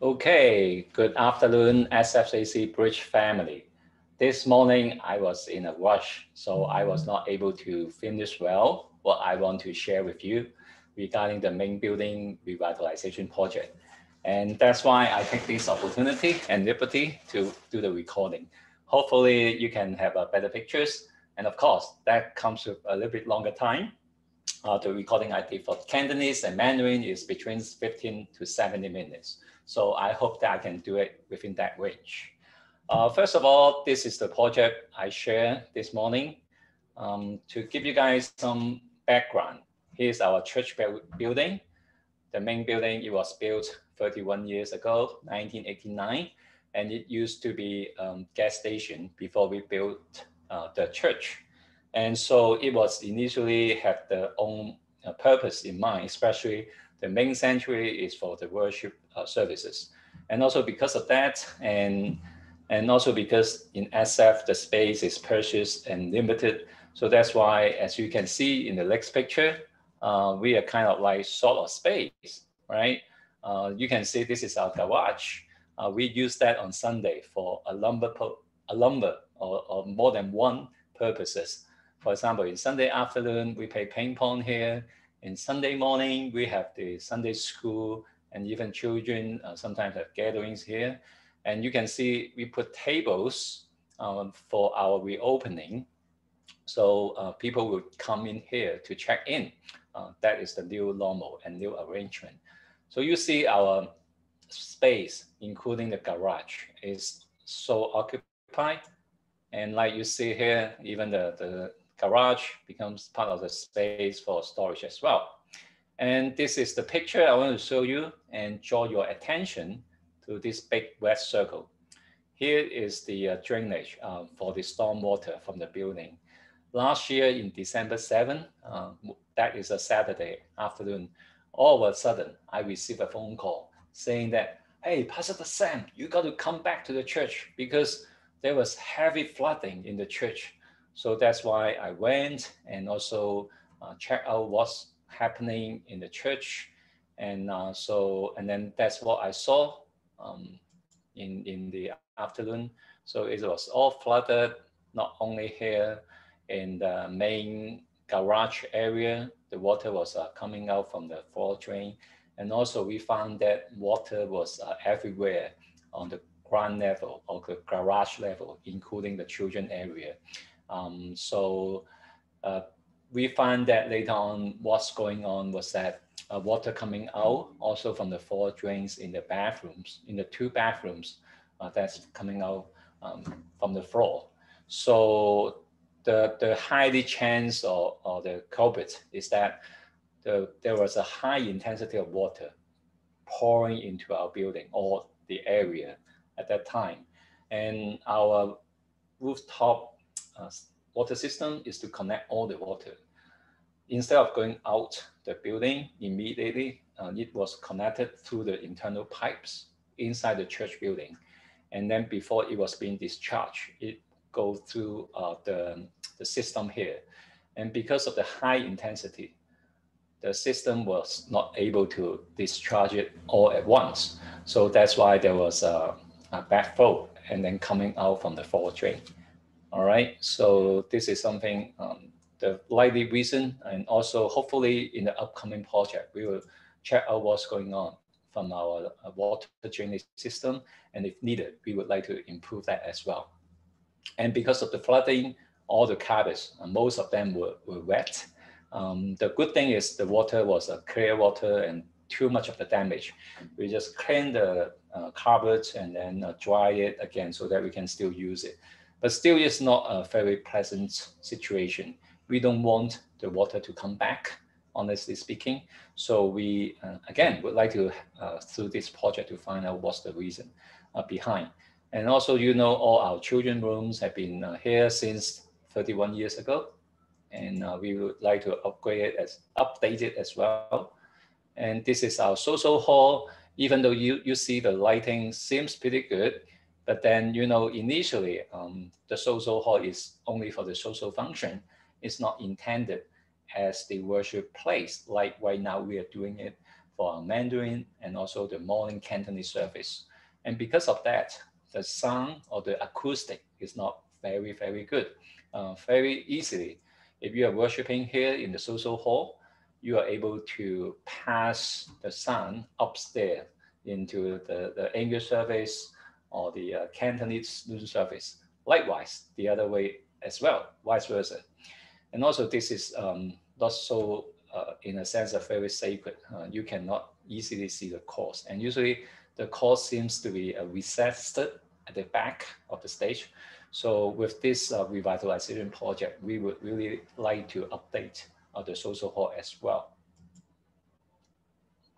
Okay, good afternoon, SFCAC Bridge family. This morning I was in a rush, so I was not able to finish well what I want to share with you regarding the main building revitalization project. And that's why I take this opportunity and liberty to do the recording. Hopefully you can have a better pictures. And of course, that comes with a little bit longer time. Uh, the recording I did for Cantonese and Mandarin is between 15 to 70 minutes. So I hope that I can do it within that range. Uh, first of all, this is the project I shared this morning. Um, to give you guys some background, here's our church building. The main building, it was built 31 years ago, 1989, and it used to be um, gas station before we built uh, the church. And so it was initially had the own uh, purpose in mind, especially the main sanctuary is for the worship uh, services. And also because of that, and and also because in SF, the space is precious and limited. So that's why, as you can see in the next picture, uh, we are kind of like short of space, right? Uh, you can see this is our garage. Uh, we use that on Sunday for a lumber, a lumber or, or more than one purposes. For example, in Sunday afternoon, we play ping pong here. In Sunday morning, we have the Sunday school and even children uh, sometimes have gatherings here. And you can see we put tables um, for our reopening. So uh, people will come in here to check in. Uh, that is the new normal and new arrangement. So you see our space, including the garage, is so occupied. And like you see here, even the, the garage becomes part of the space for storage as well. And this is the picture I want to show you and draw your attention to this big red circle. Here is the uh, drainage uh, for the storm water from the building. Last year in December 7, uh, that is a Saturday afternoon, all of a sudden I received a phone call saying that, hey, Pastor Sam, you got to come back to the church because there was heavy flooding in the church so that's why I went and also uh, check out what's happening in the church. And uh, so, and then that's what I saw um, in, in the afternoon. So it was all flooded, not only here in the main garage area, the water was uh, coming out from the floor drain. And also we found that water was uh, everywhere on the ground level or the garage level, including the children area. Um, so uh, we find that later on what's going on was that uh, water coming out also from the four drains in the bathrooms, in the two bathrooms uh, that's coming out um, from the floor. So the, the highly chance or, or the culprit is that the, there was a high intensity of water pouring into our building or the area at that time. And our rooftop uh, water system is to connect all the water. Instead of going out the building immediately, uh, it was connected through the internal pipes inside the church building. And then before it was being discharged, it goes through uh, the, the system here. And because of the high intensity, the system was not able to discharge it all at once. So that's why there was a, a backflow and then coming out from the fall drain. All right, so this is something, um, the likely reason, and also hopefully in the upcoming project, we will check out what's going on from our uh, water drainage system. And if needed, we would like to improve that as well. And because of the flooding, all the carpets, uh, most of them were, were wet. Um, the good thing is the water was a clear water and too much of the damage. We just clean the uh, carpet and then uh, dry it again so that we can still use it but still it's not a very pleasant situation. We don't want the water to come back, honestly speaking. So we, uh, again, would like to, uh, through this project to find out what's the reason uh, behind. And also, you know, all our children rooms have been uh, here since 31 years ago. And uh, we would like to upgrade it as update it as well. And this is our social hall. Even though you, you see the lighting seems pretty good, but then, you know, initially, um, the social hall is only for the social function. It's not intended as the worship place, like right now we are doing it for our Mandarin and also the morning Cantonese service. And because of that, the sound or the acoustic is not very, very good. Uh, very easily, if you are worshiping here in the social hall, you are able to pass the sound upstairs into the, the English service or the uh, Cantonese noon service. Likewise, the other way as well, vice versa. And also this is um, not so, uh, in a sense, a very sacred. Uh, you cannot easily see the course. And usually the course seems to be uh, recessed at the back of the stage. So with this uh, revitalization project, we would really like to update the social hall as well.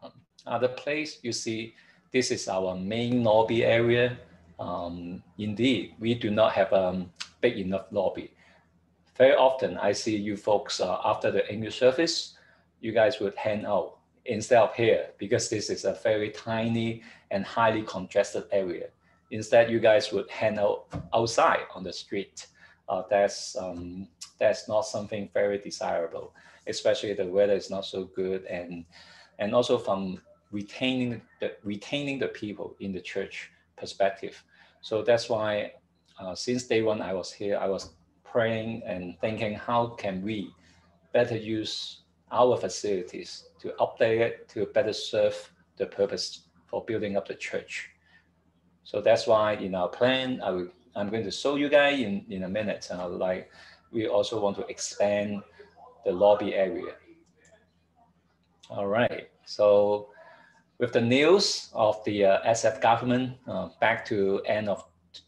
Um, other place you see, this is our main lobby area. Um, indeed, we do not have a big enough lobby. Very often I see you folks uh, after the English service, you guys would hang out instead of here because this is a very tiny and highly congested area. Instead, you guys would hang out outside on the street. Uh, that's um, that's not something very desirable, especially the weather is not so good, and and also from retaining the retaining the people in the church perspective. So that's why uh, since day one I was here, I was praying and thinking how can we better use our facilities to update it to better serve the purpose for building up the church. So that's why in our plan, I will, I'm going to show you guys in, in a minute. Uh, like we also want to expand the lobby area. All right, so with the news of the uh, SF government uh, back to end of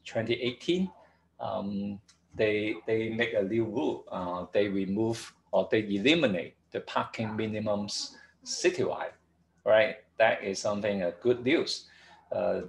2018, um, they, they make a new rule. Uh, they remove or they eliminate the parking minimums citywide, right? That is something uh, good news. Uh,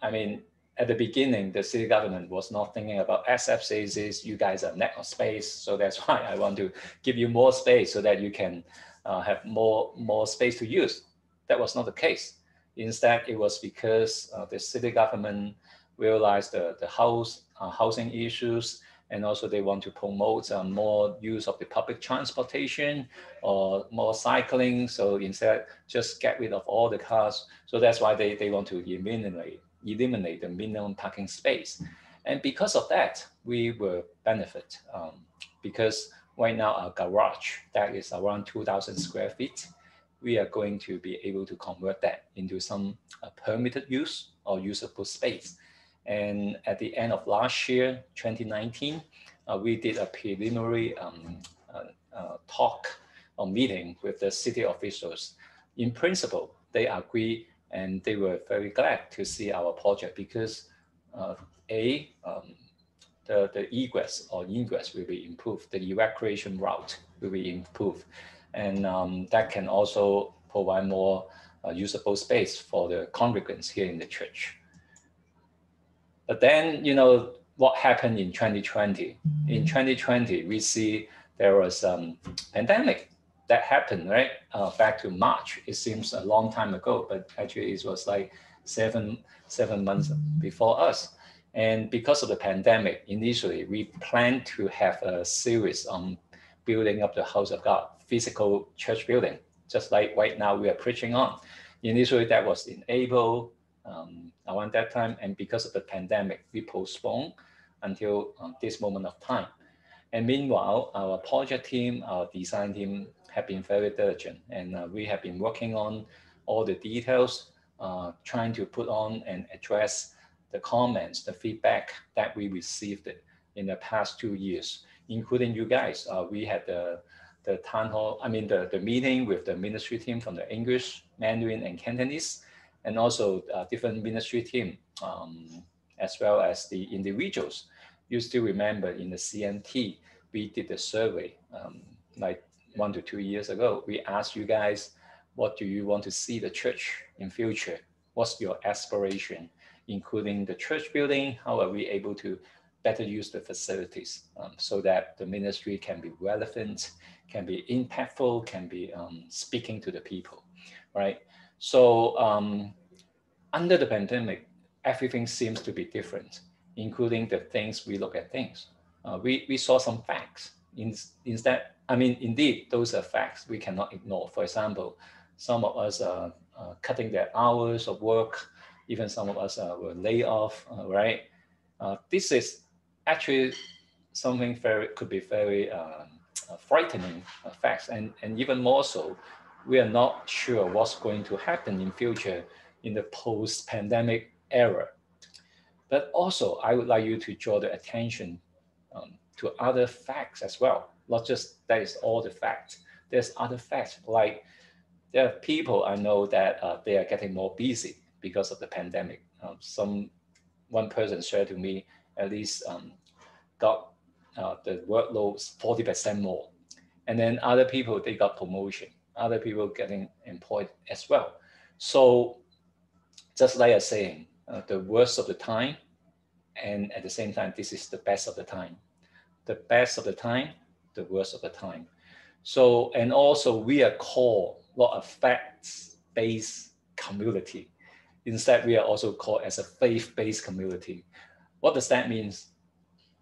I mean, at the beginning, the city government was not thinking about SF SFCs. You guys are net of space, so that's why I want to give you more space so that you can uh, have more more space to use. That was not the case. Instead, it was because uh, the city government realized the, the house uh, housing issues and also they want to promote uh, more use of the public transportation or more cycling. So instead, just get rid of all the cars. So that's why they, they want to eliminate eliminate the minimum parking space. And because of that, we will benefit um, because right now our garage that is around 2,000 square feet, we are going to be able to convert that into some uh, permitted use or usable space. And at the end of last year, 2019, uh, we did a preliminary um, uh, uh, talk or meeting with the city officials. In principle, they agree and they were very glad to see our project because uh, A, um, the, the egress or ingress will be improved, the evacuation route will be improved. And um, that can also provide more uh, usable space for the congregants here in the church. But then, you know, what happened in 2020? In 2020, we see there was a um, pandemic that happened, right? Uh, back to March. It seems a long time ago, but actually it was like seven, seven months before us. And because of the pandemic, initially we planned to have a series on building up the house of God, physical church building, just like right now we are preaching on. Initially that was in April, um, around that time. And because of the pandemic, we postponed until um, this moment of time. And meanwhile, our project team, our design team have been very diligent and uh, we have been working on all the details, uh, trying to put on and address the comments, the feedback that we received in the past two years, including you guys. Uh, we had the, the town hall, I mean, the, the meeting with the ministry team from the English, Mandarin, and Cantonese and also uh, different ministry team, um, as well as the individuals. You still remember in the CNT, we did a survey um, like one to two years ago. We asked you guys, what do you want to see the church in future? What's your aspiration, including the church building? How are we able to better use the facilities um, so that the ministry can be relevant, can be impactful, can be um, speaking to the people, right? So um, under the pandemic, everything seems to be different, including the things we look at things. Uh, we, we saw some facts. In, instead, I mean, indeed, those are facts we cannot ignore. For example, Some of us are cutting their hours of work. Even some of us uh, were laid off, uh, right? Uh, this is actually something very could be very um, frightening facts, and and even more so, we are not sure what's going to happen in future in the post-pandemic era. But also, I would like you to draw the attention um, to other facts as well, not just that is all the facts. There's other facts like there are people I know that uh, they are getting more busy because of the pandemic. Um, some one person shared to me at least um, got uh, the workload 40% more. And then other people, they got promotion. Other people getting employed as well. So just like I was saying, uh, the worst of the time, and at the same time, this is the best of the time. The best of the time, the worst of the time. So, and also we are called not a facts-based community. Instead, we are also called as a faith-based community. What does that mean?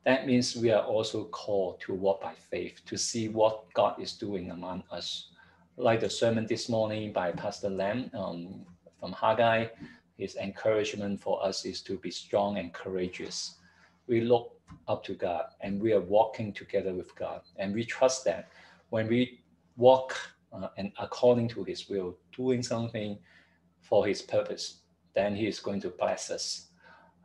That means we are also called to walk by faith, to see what God is doing among us. Like the sermon this morning by Pastor Lam um, from Haggai, his encouragement for us is to be strong and courageous. We look up to God and we are walking together with God. And we trust that when we walk uh, and according to his will, doing something for his purpose, then he is going to bless us.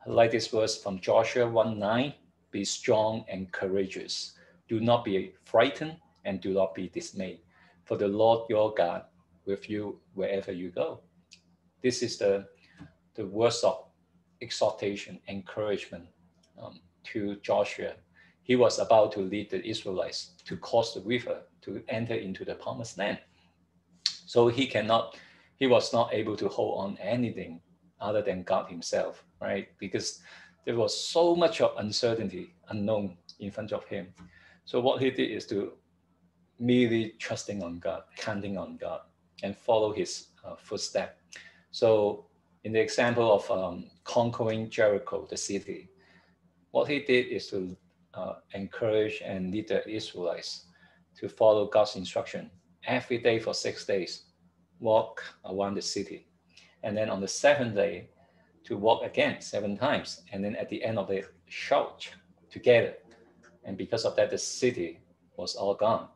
Like this verse from Joshua 1 9 be strong and courageous. Do not be frightened and do not be dismayed, for the Lord your God with you wherever you go. This is the, the words of exhortation, encouragement um, to Joshua. He was about to lead the Israelites to cross the river to enter into the promised land. So he cannot, he was not able to hold on anything other than God himself, right? Because there was so much of uncertainty, unknown in front of him. So what he did is to merely trusting on God, counting on God, and follow his uh, footstep. So in the example of um, conquering Jericho, the city, what he did is to uh, encourage and lead the Israelites to follow God's instruction every day for six days, walk around the city. And then on the seventh day, to walk again seven times. And then at the end of the shout together. And because of that, the city was all gone.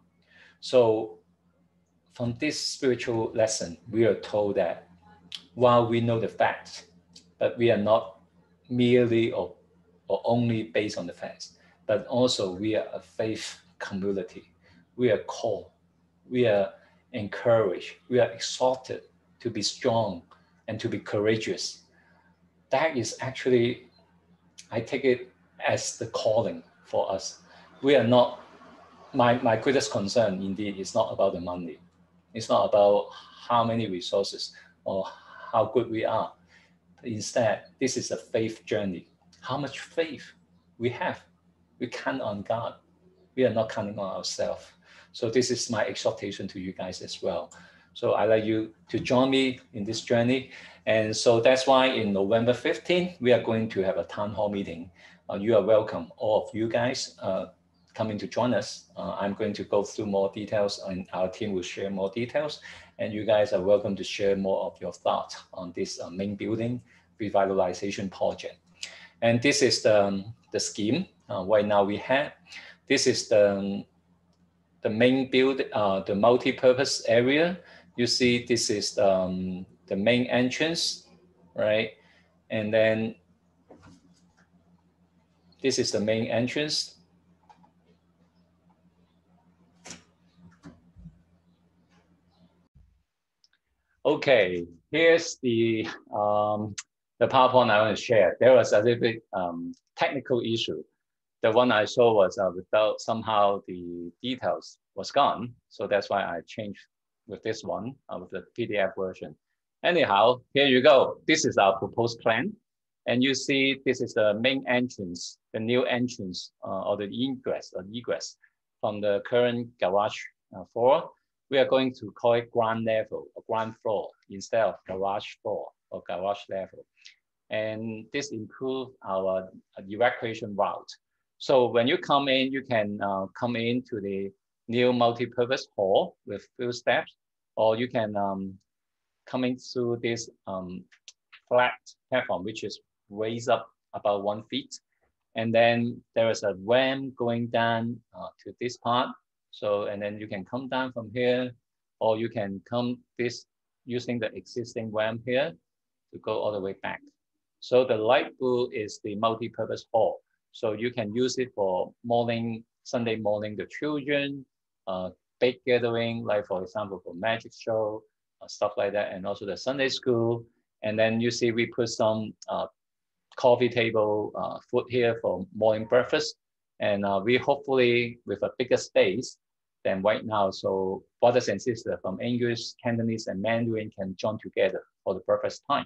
So from this spiritual lesson, we are told that while we know the facts, but we are not merely or, or only based on the facts, but also we are a faith community. We are called, we are encouraged, we are exhorted to be strong and to be courageous that is actually, I take it as the calling for us. We are not, my, my greatest concern indeed is not about the money. It's not about how many resources or how good we are. Instead, this is a faith journey. How much faith we have. We count on God. We are not counting on ourselves. So this is my exhortation to you guys as well. So I'd like you to join me in this journey. And so that's why in November 15th, we are going to have a town hall meeting. Uh, you are welcome, all of you guys uh, coming to join us. Uh, I'm going to go through more details and our team will share more details. And you guys are welcome to share more of your thoughts on this uh, main building revitalization project. And this is the, um, the scheme uh, right now we have. This is the, um, the main build, uh, the multi-purpose area. You see, this is um, the main entrance, right? And then this is the main entrance. Okay, here's the um, the PowerPoint I want to share. There was a little bit um, technical issue. The one I saw was uh, without somehow the details was gone. So that's why I changed with this one, uh, with the PDF version. Anyhow, here you go. This is our proposed plan. And you see, this is the main entrance, the new entrance uh, or the ingress or egress from the current garage uh, floor. We are going to call it ground level or ground floor instead of garage floor or garage level. And this improves our uh, evacuation route. So when you come in, you can uh, come into the new multi-purpose hall with few steps or you can um, coming through this um, flat platform, which is raised up about one feet. And then there is a ramp going down uh, to this part. So, and then you can come down from here, or you can come this using the existing ramp here to go all the way back. So the light blue is the multi-purpose hall. So you can use it for morning, Sunday morning, the children, uh, big gathering, like for example, for magic show, uh, stuff like that, and also the Sunday school. And then you see we put some uh, coffee table uh, food here for morning breakfast. And uh, we hopefully with a bigger space than right now. So brothers and sisters from English, Cantonese, and Mandarin can join together for the breakfast time.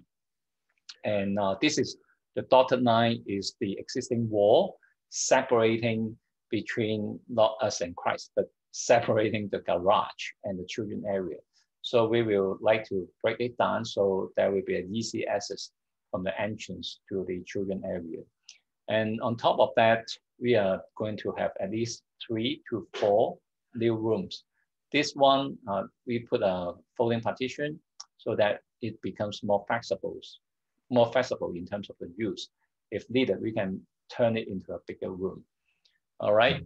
And uh, this is the dotted line is the existing wall separating between not us and Christ, but separating the garage and the children area. So we will like to break it down so there will be an easy access from the entrance to the children area. And on top of that, we are going to have at least three to four new rooms. This one, uh, we put a folding partition so that it becomes more flexible, more flexible in terms of the use. If needed, we can turn it into a bigger room. All right.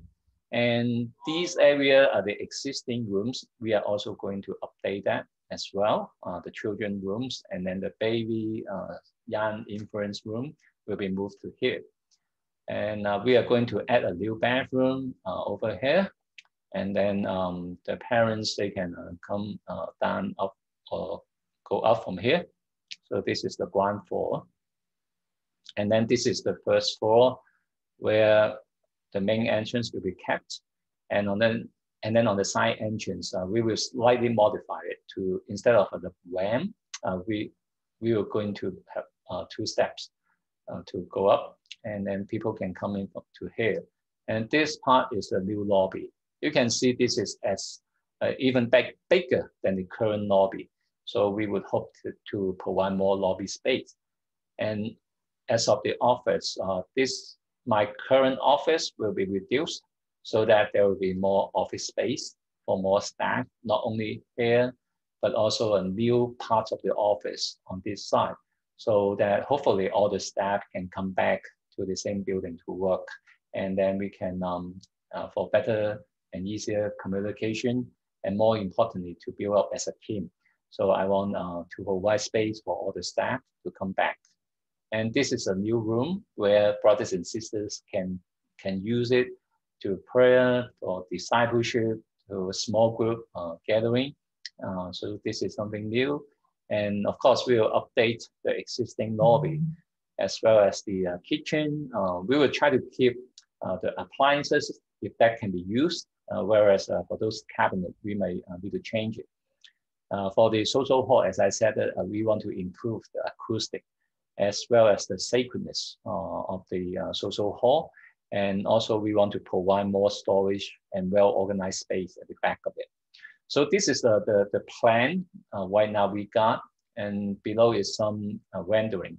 And these area are the existing rooms. We are also going to update that as well. Uh, the children rooms and then the baby uh, young influence room will be moved to here. And uh, we are going to add a new bathroom uh, over here. And then um, the parents, they can uh, come uh, down up or go up from here. So this is the ground floor. And then this is the first floor where the main entrance will be kept. And on then, and then on the side entrance, uh, we will slightly modify it to, instead of the ramp, uh, we, we are going to have uh, two steps uh, to go up and then people can come in to here. And this part is the new lobby. You can see this is as uh, even back, bigger than the current lobby. So we would hope to, to provide more lobby space. And as of the office, uh, this my current office will be reduced so that there will be more office space for more staff, not only here, but also a new part of the office on this side so that hopefully all the staff can come back to the same building to work. And then we can, um, uh, for better and easier communication, and more importantly, to build up as a team. So I want uh, to provide space for all the staff to come back. And this is a new room where brothers and sisters can, can use it to prayer or discipleship, to a small group uh, gathering. Uh, so this is something new. And of course, we will update the existing lobby as well as the uh, kitchen. Uh, we will try to keep uh, the appliances if that can be used, uh, whereas for those cabinets, we may uh, need to change it. for the social hall, as I said, we want to improve the acoustic as well as the sacredness of the social hall. And also we want to provide more storage and well-organized space at the back of it. So this is the, the, the plan uh, right now we got, and below is some uh, rendering.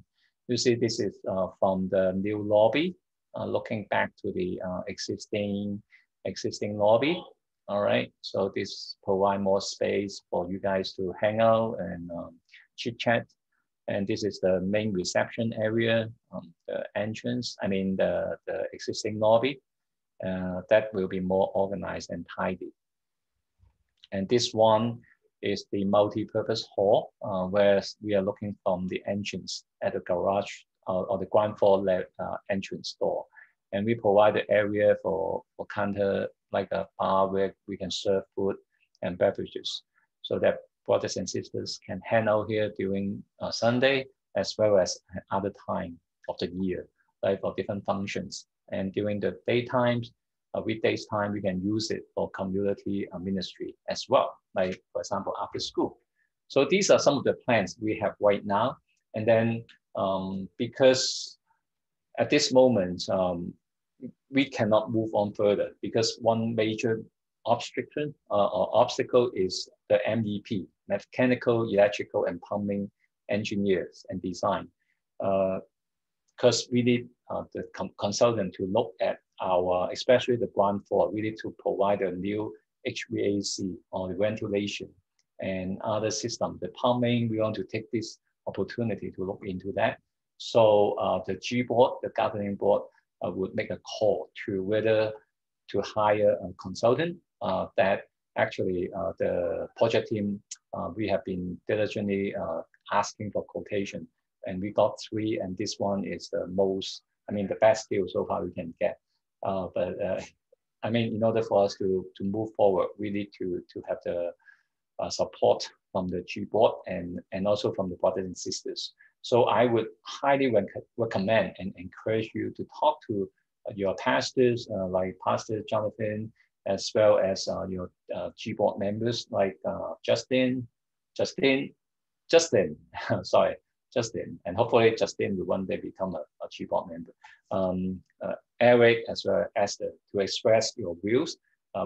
You see this is uh, from the new lobby, uh, looking back to the uh, existing, existing lobby. All right, so this provide more space for you guys to hang out and um, chit chat. And this is the main reception area, um, the entrance, I mean the, the existing lobby. Uh, that will be more organized and tidy. And this one is the multi-purpose hall, uh, where we are looking from the entrance at the garage uh, or the ground floor uh, entrance door. And we provide the area for, for counter, like a bar where we can serve food and beverages so that brothers and sisters can hang out here during uh, Sunday as well as other time of the year, like for different functions. And during the daytimes, uh, weekdays time, we can use it for community uh, ministry as well, like for example, after school. So these are some of the plans we have right now. And then um, because at this moment, um, we cannot move on further because one major obstacle uh, or obstacle is the MEP, mechanical, electrical, and plumbing engineers and design. Because uh, we need uh, the consultant to look at our, especially the ground floor, we need to provide a new HVAC or ventilation and other systems. The plumbing, we want to take this opportunity to look into that. So uh, the G board, the governing board, uh, would make a call to whether to hire a consultant that actually uh, the project team, uh, we have been diligently uh, asking for quotation and we got three and this one is the most, I mean, the best deal so far we can get. but I mean, in order for us to, to move forward, we need to, to have the support from the G board and, and also from the brothers and sisters. So I would highly rec recommend and encourage you to talk to uh, your pastors, uh, like Pastor Jonathan, as well as uh, your uh, G board members like uh, Justin, Justin, Justin, sorry, Justin, and hopefully Justin will one day become a, board member. Um, uh, Eric as well as Esther to express your views,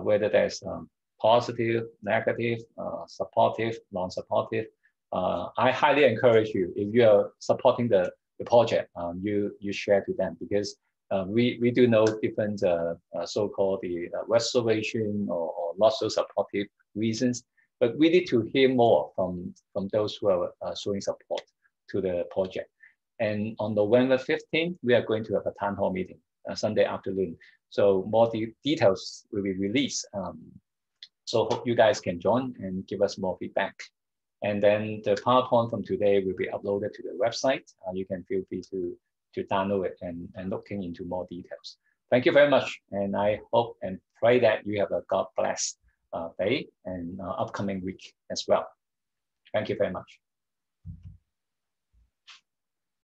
whether there's um, positive, negative, supportive, non-supportive, uh, I highly encourage you if you are supporting the, the project, um, you you share to them because uh, we we do know different uh, uh so-called the uh, reservation or, or, not so supportive reasons, but we need to hear more from from those who are uh, showing support to the project. And on November 15th, we are going to have a town hall meeting Sunday afternoon. So more de details will be released. Um, so hope you guys can join and give us more feedback. And then the PowerPoint from today will be uploaded to the website. Uh, you can feel free to, to download it and, and looking into more details. Thank you very much. And I hope and pray that you have a God blessed uh, day and uh, upcoming week as well. Thank you very much.